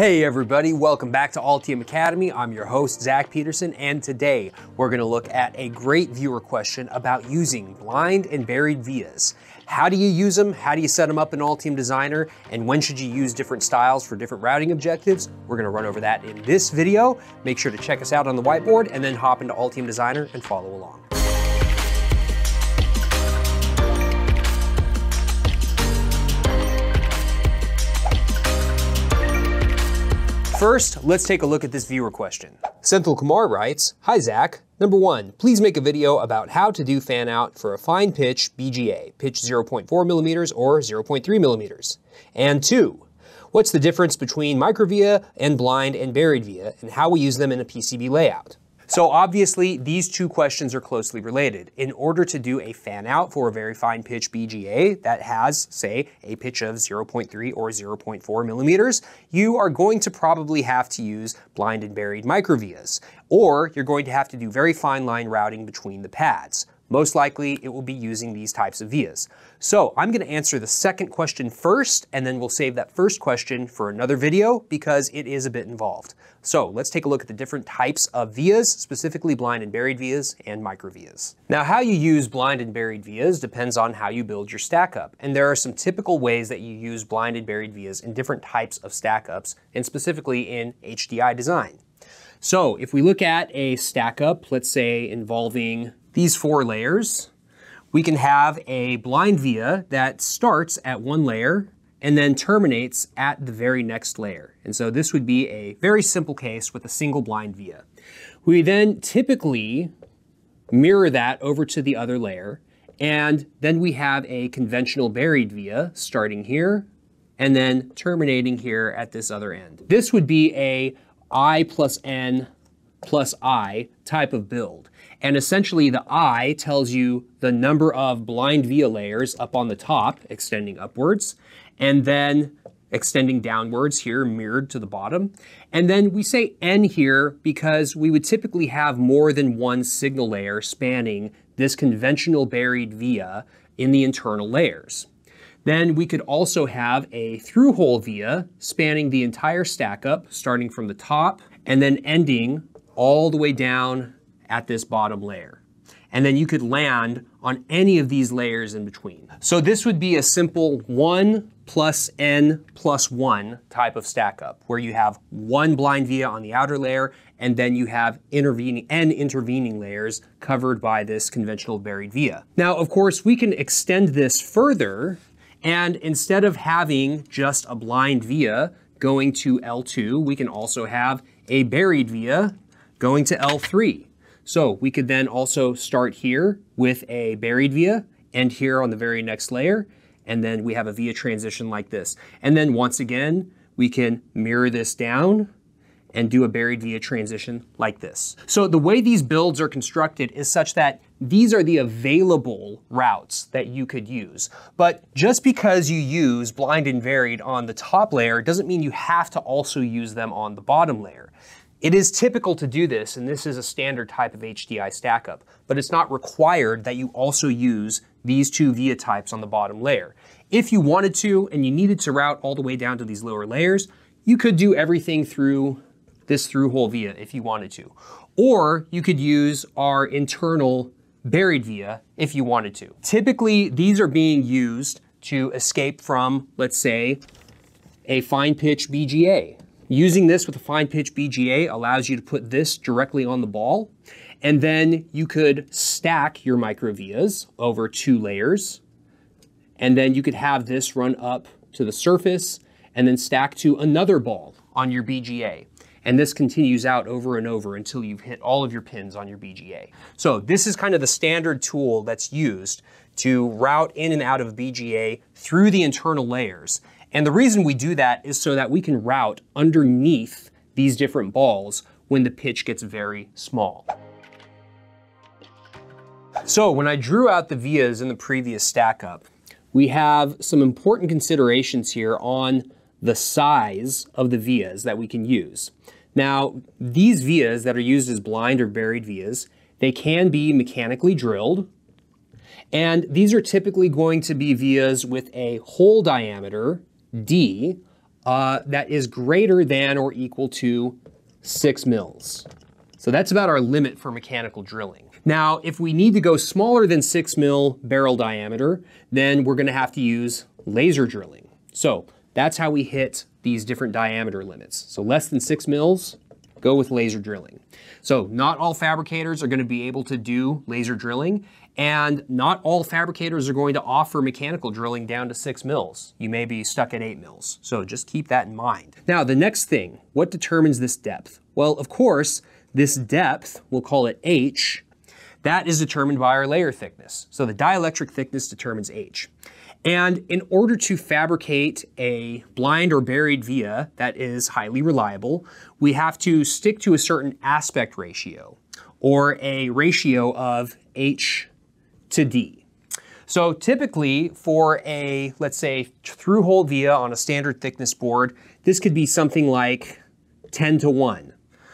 Hey everybody, welcome back to Altium Academy. I'm your host, Zach Peterson, and today we're gonna look at a great viewer question about using blind and buried vias. How do you use them? How do you set them up in Altium Designer? And when should you use different styles for different routing objectives? We're gonna run over that in this video. Make sure to check us out on the whiteboard and then hop into Altium Designer and follow along. First, let's take a look at this viewer question. Senthil Kumar writes, Hi Zach. Number one, please make a video about how to do fan out for a fine pitch BGA, pitch 0.4 millimeters or 0.3 millimeters. And two, what's the difference between microvia and blind and buried via and how we use them in a PCB layout? So obviously these two questions are closely related. In order to do a fan out for a very fine pitch BGA that has, say, a pitch of 0.3 or 0.4 millimeters, you are going to probably have to use blind and buried microvias, or you're going to have to do very fine line routing between the pads. Most likely it will be using these types of vias. So I'm gonna answer the second question first, and then we'll save that first question for another video because it is a bit involved. So let's take a look at the different types of vias, specifically blind and buried vias and micro vias. Now how you use blind and buried vias depends on how you build your stack up. And there are some typical ways that you use blind and buried vias in different types of stack ups, and specifically in HDI design. So if we look at a stack up, let's say involving these four layers, we can have a blind via that starts at one layer and then terminates at the very next layer. And so this would be a very simple case with a single blind via. We then typically mirror that over to the other layer, and then we have a conventional buried via starting here and then terminating here at this other end. This would be a I plus N plus I type of build. And essentially the I tells you the number of blind via layers up on the top, extending upwards, and then extending downwards here, mirrored to the bottom. And then we say N here because we would typically have more than one signal layer spanning this conventional buried via in the internal layers. Then we could also have a through hole via spanning the entire stack up, starting from the top and then ending all the way down at this bottom layer. And then you could land on any of these layers in between. So this would be a simple one plus n plus one type of stack up where you have one blind via on the outer layer and then you have intervening n intervening layers covered by this conventional buried via. Now, of course, we can extend this further and instead of having just a blind via going to L2, we can also have a buried via going to L3. So we could then also start here with a buried via and here on the very next layer. And then we have a via transition like this. And then once again, we can mirror this down and do a buried via transition like this. So the way these builds are constructed is such that these are the available routes that you could use. But just because you use blind and buried on the top layer doesn't mean you have to also use them on the bottom layer. It is typical to do this, and this is a standard type of HDI stackup, but it's not required that you also use these two via types on the bottom layer. If you wanted to, and you needed to route all the way down to these lower layers, you could do everything through this through hole via if you wanted to. Or you could use our internal buried via if you wanted to. Typically, these are being used to escape from, let's say, a fine pitch BGA. Using this with a fine pitch BGA allows you to put this directly on the ball, and then you could stack your microvias over two layers, and then you could have this run up to the surface and then stack to another ball on your BGA. And this continues out over and over until you've hit all of your pins on your BGA. So this is kind of the standard tool that's used to route in and out of BGA through the internal layers. And the reason we do that is so that we can route underneath these different balls when the pitch gets very small. So when I drew out the vias in the previous stack up, we have some important considerations here on the size of the vias that we can use. Now, these vias that are used as blind or buried vias, they can be mechanically drilled, and these are typically going to be vias with a hole diameter D uh, that is greater than or equal to six mils. So that's about our limit for mechanical drilling. Now, if we need to go smaller than six mil barrel diameter, then we're gonna have to use laser drilling. So that's how we hit these different diameter limits. So less than six mils, go with laser drilling. So not all fabricators are gonna be able to do laser drilling, and not all fabricators are going to offer mechanical drilling down to six mils. You may be stuck at eight mils. So just keep that in mind. Now, the next thing, what determines this depth? Well, of course, this depth, we'll call it H, that is determined by our layer thickness. So the dielectric thickness determines H. And in order to fabricate a blind or buried via that is highly reliable, we have to stick to a certain aspect ratio or a ratio of H to D. So typically for a, let's say, through hole via on a standard thickness board, this could be something like 10 to 1.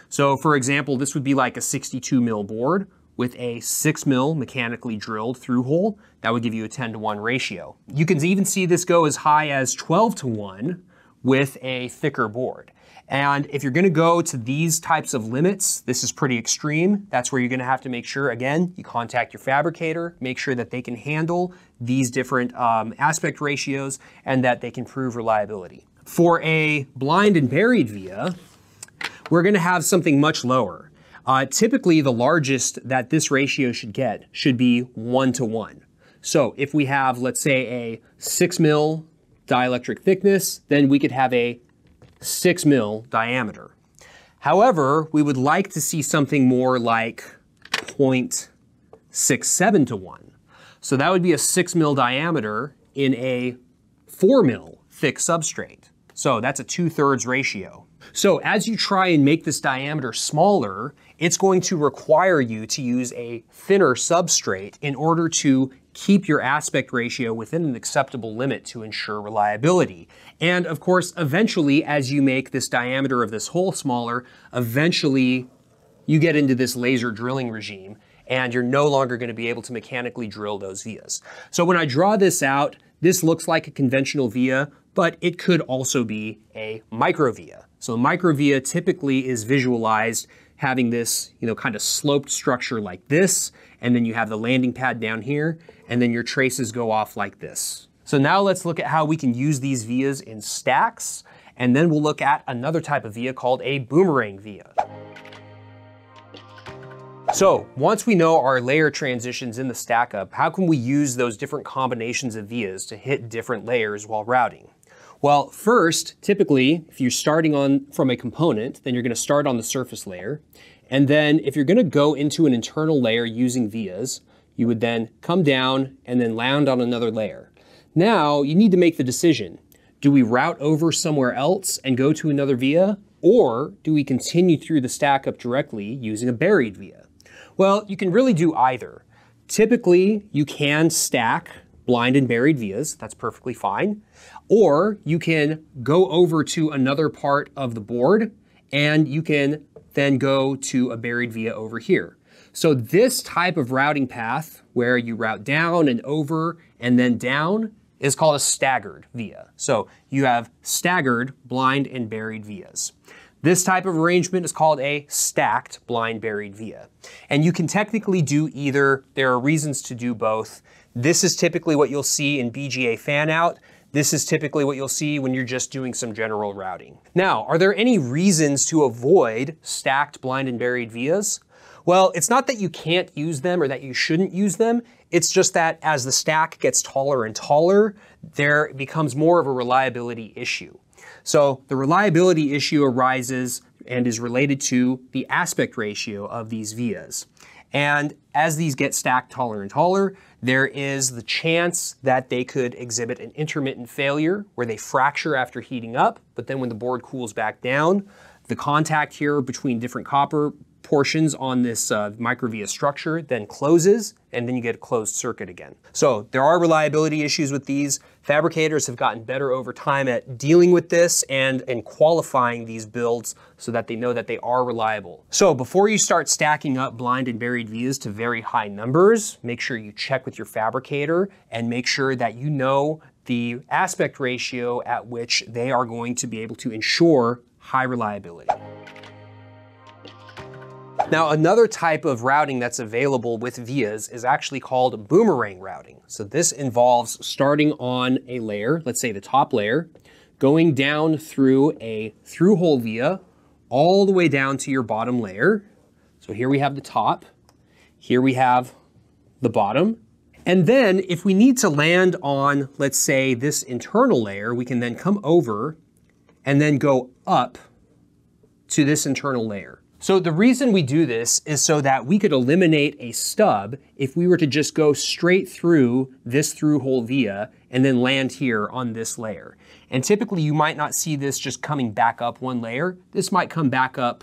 So for example, this would be like a 62 mil board with a 6 mil mechanically drilled through hole. That would give you a 10 to 1 ratio. You can even see this go as high as 12 to 1 with a thicker board. And if you're gonna go to these types of limits, this is pretty extreme. That's where you're gonna have to make sure, again, you contact your fabricator, make sure that they can handle these different um, aspect ratios and that they can prove reliability. For a blind and buried via, we're gonna have something much lower. Uh, typically, the largest that this ratio should get should be one to one. So if we have, let's say, a six mil dielectric thickness, then we could have a 6 mil diameter. However, we would like to see something more like 0.67 to 1. So that would be a 6 mil diameter in a 4 mil thick substrate. So that's a 2 thirds ratio. So as you try and make this diameter smaller, it's going to require you to use a thinner substrate in order to keep your aspect ratio within an acceptable limit to ensure reliability. And of course, eventually, as you make this diameter of this hole smaller, eventually you get into this laser drilling regime and you're no longer going to be able to mechanically drill those vias. So when I draw this out, this looks like a conventional via, but it could also be a micro via. So a micro via typically is visualized having this, you know, kind of sloped structure like this, and then you have the landing pad down here, and then your traces go off like this. So now let's look at how we can use these vias in stacks, and then we'll look at another type of via called a boomerang via. So once we know our layer transitions in the stack up, how can we use those different combinations of vias to hit different layers while routing? Well, first, typically, if you're starting on from a component, then you're gonna start on the surface layer. And then if you're gonna go into an internal layer using vias, you would then come down and then land on another layer. Now you need to make the decision. Do we route over somewhere else and go to another via? Or do we continue through the stack up directly using a buried via? Well, you can really do either. Typically, you can stack blind and buried vias, that's perfectly fine. Or you can go over to another part of the board and you can then go to a buried via over here. So this type of routing path where you route down and over and then down is called a staggered via. So you have staggered blind and buried vias. This type of arrangement is called a stacked blind buried via. And you can technically do either. There are reasons to do both. This is typically what you'll see in BGA fan out. This is typically what you'll see when you're just doing some general routing. Now, are there any reasons to avoid stacked blind and buried vias? Well, it's not that you can't use them or that you shouldn't use them. It's just that as the stack gets taller and taller, there becomes more of a reliability issue. So the reliability issue arises and is related to the aspect ratio of these vias. And as these get stacked taller and taller, there is the chance that they could exhibit an intermittent failure where they fracture after heating up, but then when the board cools back down, the contact here between different copper portions on this uh, microvia structure then closes and then you get a closed circuit again. So there are reliability issues with these. Fabricators have gotten better over time at dealing with this and, and qualifying these builds so that they know that they are reliable. So before you start stacking up blind and buried vias to very high numbers, make sure you check with your fabricator and make sure that you know the aspect ratio at which they are going to be able to ensure high reliability. Now, another type of routing that's available with vias is actually called boomerang routing. So this involves starting on a layer, let's say the top layer, going down through a through-hole via all the way down to your bottom layer. So here we have the top, here we have the bottom. And then if we need to land on, let's say, this internal layer, we can then come over and then go up to this internal layer. So the reason we do this is so that we could eliminate a stub if we were to just go straight through this through hole via and then land here on this layer. And typically you might not see this just coming back up one layer. This might come back up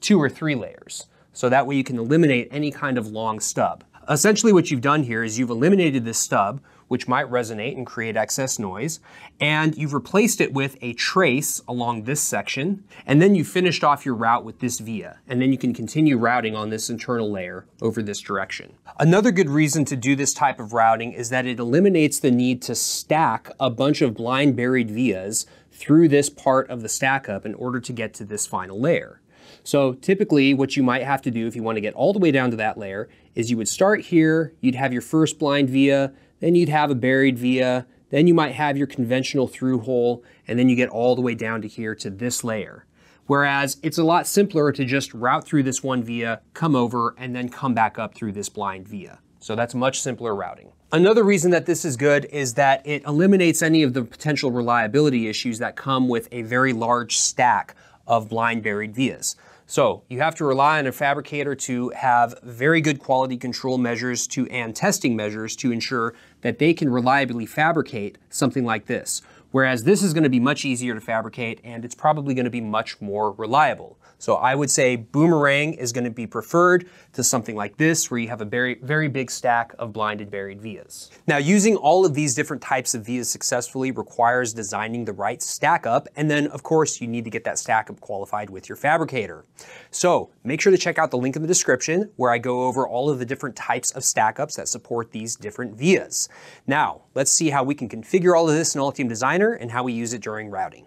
two or three layers. So that way you can eliminate any kind of long stub. Essentially what you've done here is you've eliminated this stub, which might resonate and create excess noise, and you've replaced it with a trace along this section, and then you finished off your route with this via, and then you can continue routing on this internal layer over this direction. Another good reason to do this type of routing is that it eliminates the need to stack a bunch of blind buried vias through this part of the stack up in order to get to this final layer. So typically what you might have to do if you want to get all the way down to that layer is you would start here, you'd have your first blind via, then you'd have a buried via, then you might have your conventional through hole, and then you get all the way down to here to this layer. Whereas it's a lot simpler to just route through this one via, come over, and then come back up through this blind via. So that's much simpler routing. Another reason that this is good is that it eliminates any of the potential reliability issues that come with a very large stack of blind buried vias. So you have to rely on a fabricator to have very good quality control measures to and testing measures to ensure that they can reliably fabricate something like this. Whereas this is going to be much easier to fabricate and it's probably going to be much more reliable. So I would say boomerang is going to be preferred to something like this where you have a very, very big stack of blinded buried vias. Now using all of these different types of vias successfully requires designing the right stack up and then of course you need to get that stack up qualified with your fabricator. So make sure to check out the link in the description where I go over all of the different types of stack ups that support these different vias. Now let's see how we can configure all of this in Altium Designer and how we use it during routing.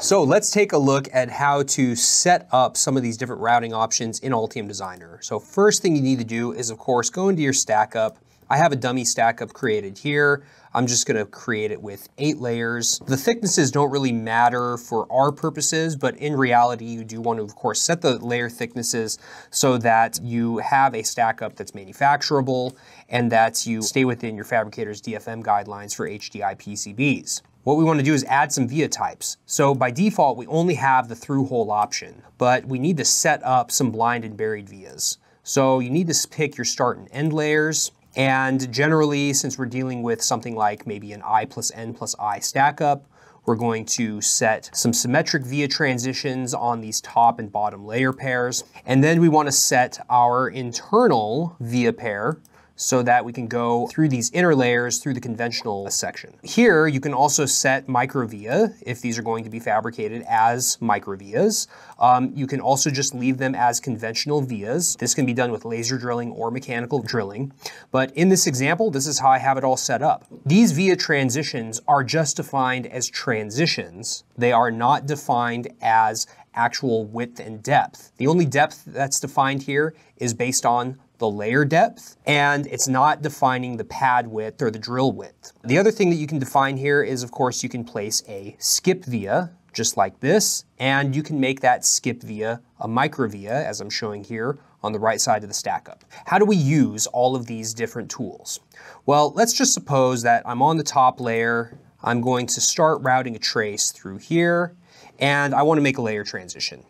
So let's take a look at how to set up some of these different routing options in Altium Designer. So first thing you need to do is of course go into your stack up. I have a dummy stack up created here. I'm just gonna create it with eight layers. The thicknesses don't really matter for our purposes, but in reality, you do want to, of course, set the layer thicknesses so that you have a stack up that's manufacturable and that you stay within your fabricator's DFM guidelines for HDI PCBs. What we want to do is add some via types. So by default, we only have the through hole option, but we need to set up some blind and buried vias. So you need to pick your start and end layers. And generally, since we're dealing with something like maybe an I plus N plus I stack up, we're going to set some symmetric via transitions on these top and bottom layer pairs. And then we want to set our internal via pair so that we can go through these inner layers through the conventional section. Here, you can also set microvia if these are going to be fabricated as microvias. Um, you can also just leave them as conventional vias. This can be done with laser drilling or mechanical drilling. But in this example, this is how I have it all set up. These via transitions are just defined as transitions. They are not defined as actual width and depth. The only depth that's defined here is based on the layer depth, and it's not defining the pad width or the drill width. The other thing that you can define here is, of course, you can place a skip via, just like this, and you can make that skip via a micro via, as I'm showing here, on the right side of the stack up. How do we use all of these different tools? Well, let's just suppose that I'm on the top layer, I'm going to start routing a trace through here, and I want to make a layer transition.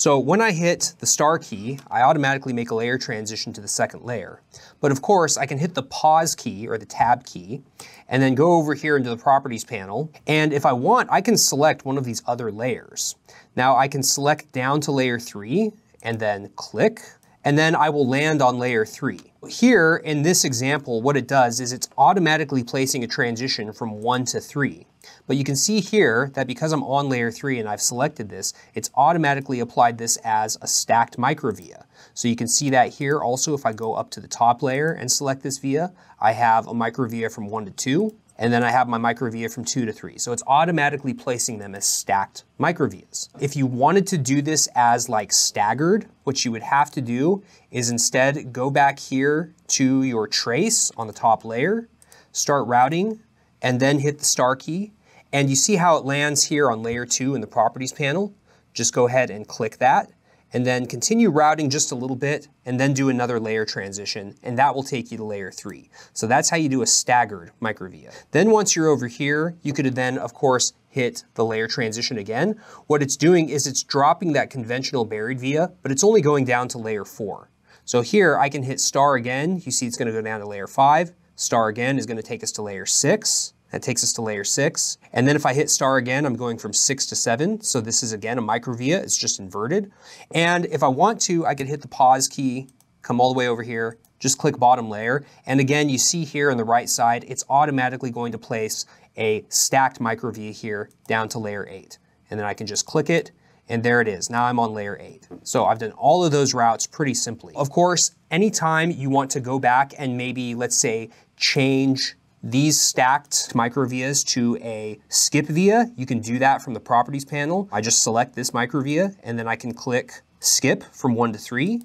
So when I hit the star key, I automatically make a layer transition to the second layer. But of course, I can hit the pause key or the tab key and then go over here into the properties panel. And if I want, I can select one of these other layers. Now I can select down to layer three and then click, and then I will land on layer three. Here in this example, what it does is it's automatically placing a transition from one to three. But you can see here that because I'm on layer three and I've selected this, it's automatically applied this as a stacked microvia. So you can see that here also if I go up to the top layer and select this via, I have a microvia from one to two, and then I have my microvia from two to three. So it's automatically placing them as stacked microvias. If you wanted to do this as like staggered, what you would have to do is instead go back here to your trace on the top layer, start routing, and then hit the star key. And you see how it lands here on layer two in the properties panel? Just go ahead and click that and then continue routing just a little bit and then do another layer transition and that will take you to layer three. So that's how you do a staggered microvia. Then once you're over here, you could then of course hit the layer transition again. What it's doing is it's dropping that conventional buried via, but it's only going down to layer four. So here I can hit star again. You see it's gonna go down to layer five. Star again is gonna take us to layer six. That takes us to layer six. And then if I hit star again, I'm going from six to seven. So this is again a microvia, it's just inverted. And if I want to, I could hit the pause key, come all the way over here, just click bottom layer. And again, you see here on the right side, it's automatically going to place a stacked microvia here down to layer eight. And then I can just click it and there it is. Now I'm on layer eight. So I've done all of those routes pretty simply. Of course, anytime you want to go back and maybe, let's say, change these stacked microvias to a skip via, you can do that from the properties panel. I just select this microvia and then I can click skip from one to three.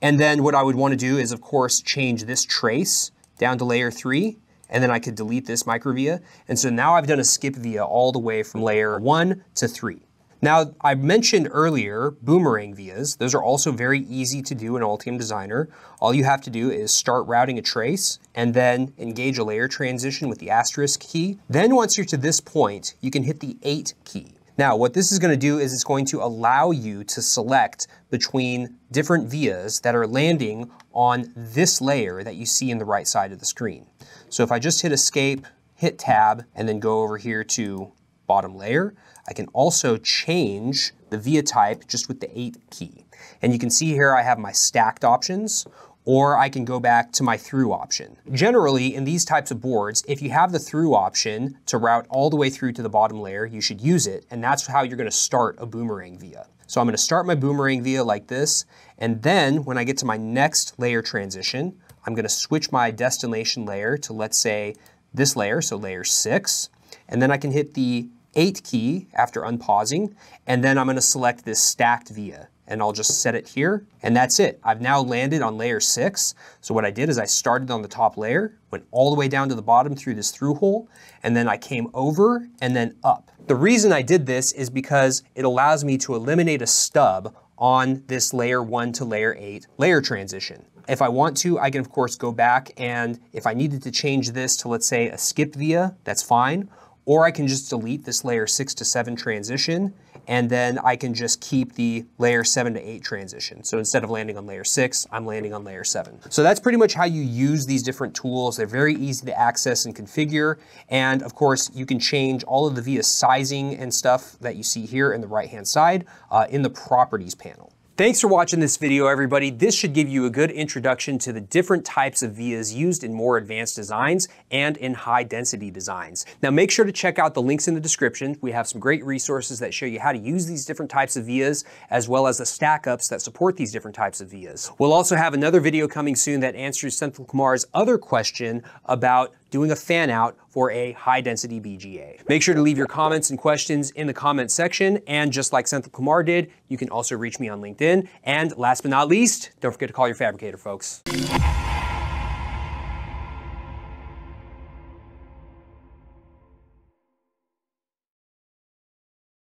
And then what I would want to do is of course change this trace down to layer three and then I could delete this microvia. And so now I've done a skip via all the way from layer one to three. Now, I mentioned earlier boomerang vias. Those are also very easy to do in Altium Designer. All you have to do is start routing a trace and then engage a layer transition with the asterisk key. Then once you're to this point, you can hit the 8 key. Now, what this is going to do is it's going to allow you to select between different vias that are landing on this layer that you see in the right side of the screen. So if I just hit escape, hit tab, and then go over here to bottom layer, I can also change the via type just with the 8 key. And you can see here I have my stacked options, or I can go back to my through option. Generally, in these types of boards, if you have the through option to route all the way through to the bottom layer, you should use it, and that's how you're gonna start a boomerang via. So I'm gonna start my boomerang via like this, and then when I get to my next layer transition, I'm gonna switch my destination layer to, let's say, this layer, so layer six, and then I can hit the 8 key after unpausing, and then I'm gonna select this stacked via and I'll just set it here, and that's it. I've now landed on layer six. So what I did is I started on the top layer, went all the way down to the bottom through this through hole, and then I came over and then up. The reason I did this is because it allows me to eliminate a stub on this layer one to layer eight layer transition. If I want to, I can of course go back and if I needed to change this to let's say a skip via, that's fine or I can just delete this layer six to seven transition and then I can just keep the layer seven to eight transition. So instead of landing on layer six, I'm landing on layer seven. So that's pretty much how you use these different tools. They're very easy to access and configure. And of course, you can change all of the via sizing and stuff that you see here in the right-hand side uh, in the properties panel. Thanks for watching this video, everybody. This should give you a good introduction to the different types of vias used in more advanced designs and in high density designs. Now make sure to check out the links in the description. We have some great resources that show you how to use these different types of vias, as well as the stack-ups that support these different types of vias. We'll also have another video coming soon that answers Senthil Kumar's other question about doing a fan out for a high density BGA. Make sure to leave your comments and questions in the comment section. And just like Senthil Kumar did, you can also reach me on LinkedIn. And last but not least, don't forget to call your fabricator, folks.